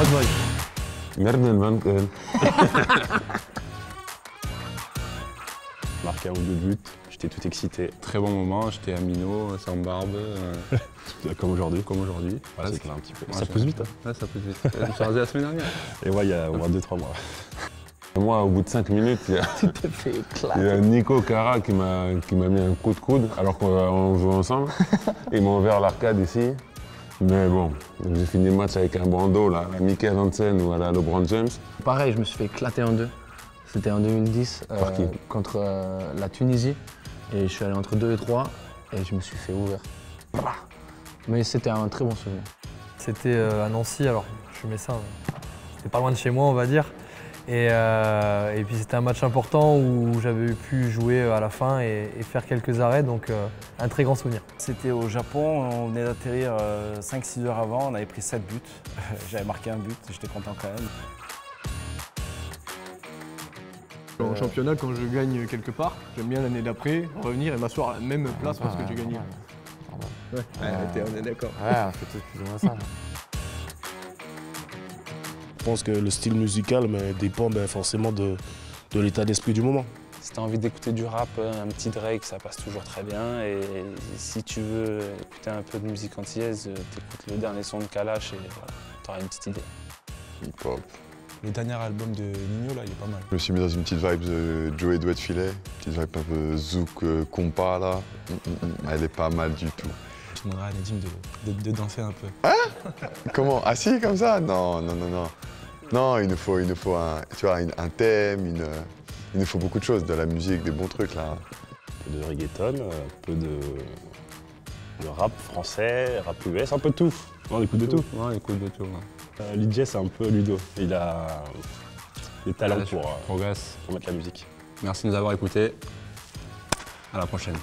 Hot boy. Merden. Marqué un ou deux buts, j'étais tout excité. Très bon moment, j'étais à Mino, sans barbe, euh, Comme aujourd'hui. comme aujourd'hui. Voilà, C'est c'est clair, un petit peu. Ouais, Ça pousse vite. Hein. Ouais, ça pousse vite. Je me suis rasé la semaine dernière. Et moi, il y a au moins 2-3 mois. Moi, au bout de 5 minutes, il y a, fait il y a Nico Cara qui m'a qui m'a mis un coup de coude alors qu'on on jouait ensemble. Ils m'ont ouvert l'arcade ici. Mais bon, j'ai fini le match avec un bandeau, là, à la Michael Hansen ou à la LeBron James. Pareil, je me suis fait éclater en deux. C'était en 2010 euh, contre euh, la Tunisie. Et je suis allé entre 2 et 3 et je me suis fait ouvert. Mais c'était un très bon souvenir. C'était euh, à Nancy, alors je mets ça, euh, c'était pas loin de chez moi on va dire. Et, euh, et puis c'était un match important où j'avais pu jouer à la fin et, et faire quelques arrêts, donc euh, un très grand souvenir. C'était au Japon, on venait d'atterrir 5-6 heures avant, on avait pris 7 buts. J'avais marqué un but, j'étais content quand même. En championnat, quand je gagne quelque part, j'aime bien l'année d'après revenir et m'asseoir à la même place parce que j'ai gagné. Ouais, on est d'accord. Ouais, on fait tous plus ou moins ça. Je pense que le style musical mais, dépend ben, forcément de, de l'état d'esprit du moment. Si t'as envie d'écouter du rap, un petit Drake, ça passe toujours très bien. Et si tu veux écouter un peu de musique antillaise, t'écoutes le dernier son de Kalash et voilà, t'auras une petite idée. Hip-hop. Le dernier album de Nino, là, il est pas mal. Je me suis mis dans une petite vibe de Joey Douet Filet, petite vibe un peu zouk, euh, compas là. Mm, mm, mm. Elle est pas mal du tout. Je demanderai à Nadim de, de- de danser un peu. Comment Assis comme ça Non, non, non, non. Non, il nous faut, il nous faut un, tu vois, un thème, une, euh, il nous faut beaucoup de choses, de la musique, des bons trucs là. Un peu de reggaeton, un peu de, de rap français, rap US, un peu de tout. On écoute de tout. Ouais, écoute de tout. ouais. Euh, Lidj, c'est un peu Ludo. Il a des talents pour, euh, pour mettre la musique. Merci de nous avoir écoutés. À la prochaine.